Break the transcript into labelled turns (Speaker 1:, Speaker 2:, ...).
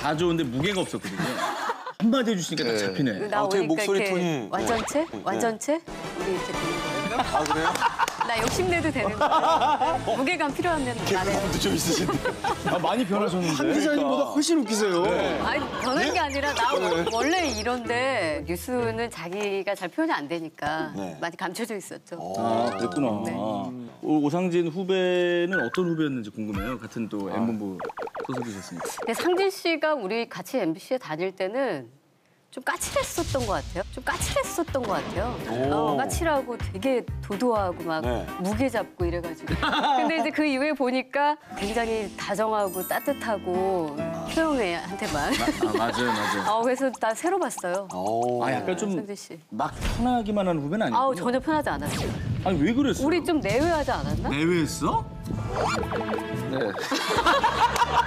Speaker 1: 다 좋은데 무게가 없었거든요. 한마디 해주시니까 딱 잡히네.
Speaker 2: 나
Speaker 3: 어,
Speaker 2: 오니까
Speaker 3: 목소리
Speaker 2: 이렇게
Speaker 3: 톤이-
Speaker 2: 완전체?
Speaker 3: 네.
Speaker 2: 완전체? 우리 이렇게 되는 거예요?
Speaker 3: 아 그래요?
Speaker 2: 나 욕심내도 되는 거예요? 무게감 필요하면 나는
Speaker 3: 개그감도 좀 있으신데.
Speaker 1: 아, 많이 변하셨는데.
Speaker 4: 한 기자님보다 훨씬 웃기세요.
Speaker 2: 아니 변한 게 아니라 나
Speaker 3: 네.
Speaker 2: 원래 이런데 뉴스는 자기가 잘 표현이 안 되니까
Speaker 3: 네.
Speaker 2: 많이 감춰져 있었죠.
Speaker 1: 아, 그랬구나.
Speaker 2: 네.
Speaker 1: 오- 오상진 후배는 어떤 후배였는지 궁금해요. 같은 또 M본부 소속이셨으니까.
Speaker 2: 근데 상진 씨가 우리 같이 MBC에 다닐 때는 좀 까칠했었던 것 같아요. 좀 까칠했었던 것 같아요. 어, 까칠하고 되게 도도하고 막
Speaker 3: 네.
Speaker 2: 무게 잡고 이래가지고. 근데 이제 그 이후에 보니까 굉장히 다정하고 따뜻하고 효영이한테만.
Speaker 1: 아, 맞아요, 맞아요.
Speaker 2: 아, 그래서 나 새로 봤어요.
Speaker 3: 오.
Speaker 1: 아, 약간 좀
Speaker 2: 상진 씨.
Speaker 1: 막 편하기만 한 후배는 아니고.
Speaker 2: 아우 전혀 편하지 않았어요.
Speaker 1: 아니, 왜 그랬어?
Speaker 2: 우리 좀 내외하지 않았나?
Speaker 1: 내외했어?
Speaker 3: 네.